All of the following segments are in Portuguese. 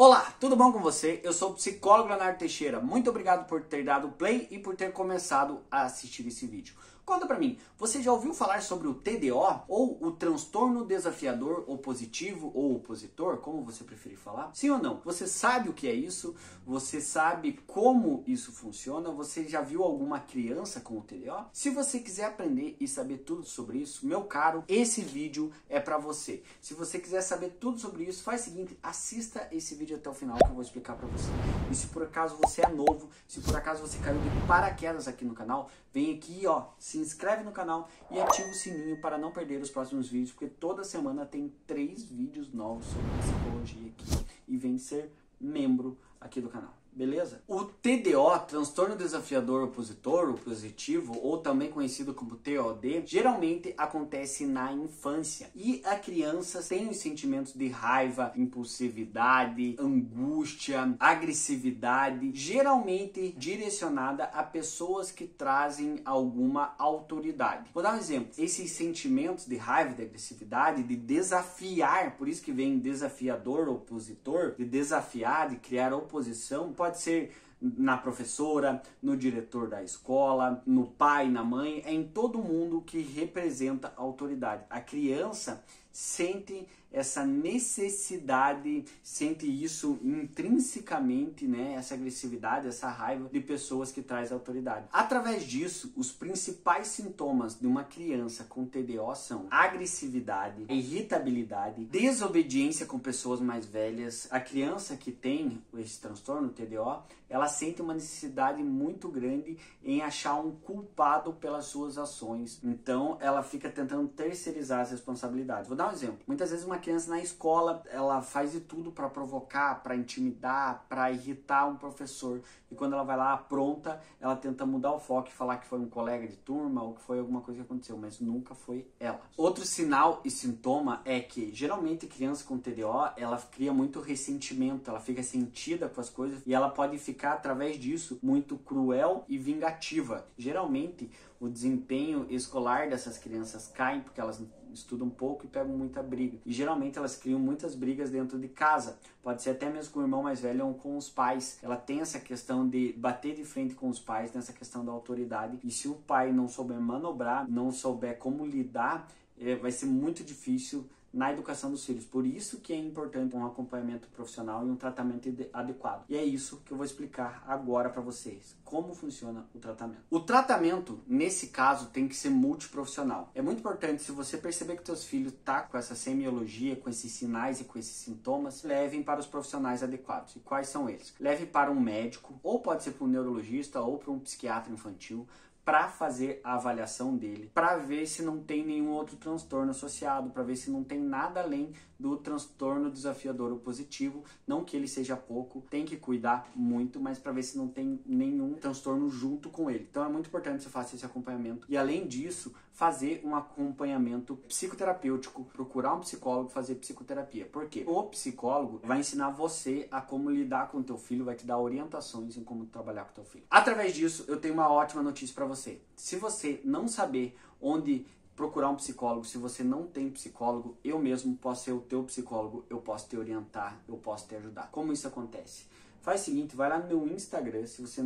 Olá, tudo bom com você? Eu sou o psicólogo Leonardo Teixeira. Muito obrigado por ter dado play e por ter começado a assistir esse vídeo. Conta pra mim, você já ouviu falar sobre o TDO ou o transtorno desafiador opositivo ou opositor, como você preferir falar? Sim ou não? Você sabe o que é isso? Você sabe como isso funciona? Você já viu alguma criança com o TDO? Se você quiser aprender e saber tudo sobre isso, meu caro, esse vídeo é para você. Se você quiser saber tudo sobre isso, faz o seguinte, assista esse vídeo até o final que eu vou explicar para você. E se por acaso você é novo, se por acaso você caiu de paraquedas aqui no canal, vem aqui, ó, se se inscreve no canal e ativa o sininho para não perder os próximos vídeos, porque toda semana tem três vídeos novos sobre psicologia aqui e vem ser membro aqui do canal beleza? O TDO, transtorno desafiador opositor, positivo, ou também conhecido como TOD, geralmente acontece na infância. E a criança tem os sentimentos de raiva, impulsividade, angústia, agressividade, geralmente direcionada a pessoas que trazem alguma autoridade. Vou dar um exemplo. Esses sentimentos de raiva, de agressividade, de desafiar, por isso que vem desafiador, opositor, de desafiar, de criar oposição, pode pode ser na professora, no diretor da escola, no pai, na mãe, é em todo mundo que representa a autoridade. A criança sente essa necessidade, sente isso intrinsecamente, né, essa agressividade, essa raiva de pessoas que traz autoridade. Através disso, os principais sintomas de uma criança com TDO são agressividade, irritabilidade, desobediência com pessoas mais velhas. A criança que tem esse transtorno TDO, ela sente uma necessidade muito grande em achar um culpado pelas suas ações. Então, ela fica tentando terceirizar as responsabilidades. Vou dar um exemplo. Muitas vezes uma criança na escola, ela faz de tudo para provocar, para intimidar, para irritar um professor. E quando ela vai lá pronta, ela tenta mudar o foco e falar que foi um colega de turma ou que foi alguma coisa que aconteceu, mas nunca foi ela. Outro sinal e sintoma é que geralmente criança com TDO, ela cria muito ressentimento, ela fica sentida com as coisas e ela pode ficar através disso muito cruel e vingativa. Geralmente o desempenho escolar dessas crianças cai porque elas estudam pouco e pegam muita briga. E geralmente elas criam muitas brigas dentro de casa. Pode ser até mesmo com o irmão mais velho ou com os pais. Ela tem essa questão de bater de frente com os pais, nessa questão da autoridade. E se o pai não souber manobrar, não souber como lidar, é, vai ser muito difícil na educação dos filhos. Por isso que é importante um acompanhamento profissional e um tratamento adequado. E é isso que eu vou explicar agora para vocês, como funciona o tratamento. O tratamento, nesse caso, tem que ser multiprofissional. É muito importante se você perceber que seus filhos tá com essa semiologia, com esses sinais e com esses sintomas, levem para os profissionais adequados. E quais são eles? Leve para um médico, ou pode ser para um neurologista ou para um psiquiatra infantil, para fazer a avaliação dele, para ver se não tem nenhum outro transtorno associado, para ver se não tem nada além do transtorno desafiador ou positivo, não que ele seja pouco, tem que cuidar muito, mas para ver se não tem nenhum transtorno junto com ele. Então é muito importante que você faça esse acompanhamento e além disso, fazer um acompanhamento psicoterapêutico, procurar um psicólogo fazer psicoterapia. Porque o psicólogo vai ensinar você a como lidar com o teu filho, vai te dar orientações em como trabalhar com o teu filho. Através disso, eu tenho uma ótima notícia para você. Se você não saber onde procurar um psicólogo. Se você não tem psicólogo, eu mesmo posso ser o teu psicólogo, eu posso te orientar, eu posso te ajudar. Como isso acontece? Faz o seguinte, vai lá no meu Instagram, se você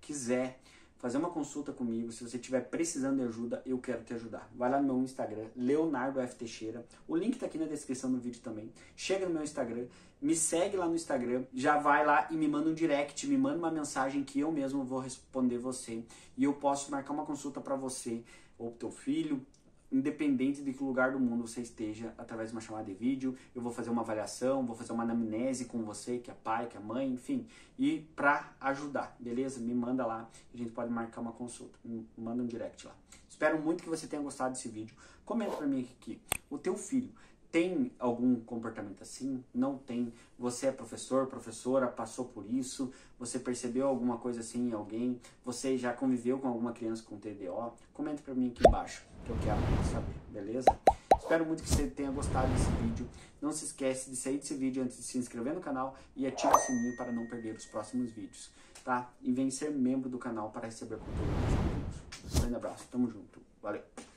quiser fazer uma consulta comigo, se você estiver precisando de ajuda, eu quero te ajudar. Vai lá no meu Instagram, Leonardo F. Teixeira. O link está aqui na descrição do vídeo também. Chega no meu Instagram, me segue lá no Instagram, já vai lá e me manda um direct, me manda uma mensagem que eu mesmo vou responder você e eu posso marcar uma consulta para você ou teu filho, independente de que lugar do mundo você esteja, através de uma chamada de vídeo, eu vou fazer uma avaliação, vou fazer uma anamnese com você, que é pai, que é mãe, enfim, e para ajudar, beleza? Me manda lá, a gente pode marcar uma consulta, me manda um direct lá. Espero muito que você tenha gostado desse vídeo. Comenta para mim aqui, o teu filho tem algum comportamento assim? Não tem? Você é professor, professora, passou por isso? Você percebeu alguma coisa assim em alguém? Você já conviveu com alguma criança com TDO? Comenta para mim aqui embaixo que eu quero saber, beleza? Espero muito que você tenha gostado desse vídeo. Não se esquece de sair desse vídeo antes de se inscrever no canal e ativa o sininho para não perder os próximos vídeos, tá? E vem ser membro do canal para receber conteúdo. Um grande abraço, tamo junto, valeu!